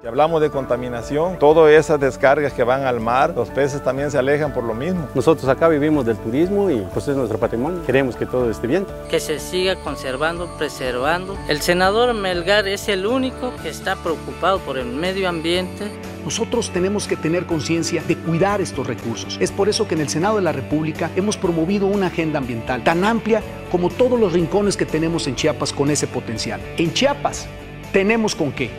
Si hablamos de contaminación, todas esas descargas que van al mar, los peces también se alejan por lo mismo. Nosotros acá vivimos del turismo y pues es nuestro patrimonio. Queremos que todo esté bien. Que se siga conservando, preservando. El senador Melgar es el único que está preocupado por el medio ambiente. Nosotros tenemos que tener conciencia de cuidar estos recursos. Es por eso que en el Senado de la República hemos promovido una agenda ambiental tan amplia como todos los rincones que tenemos en Chiapas con ese potencial. En Chiapas tenemos con qué.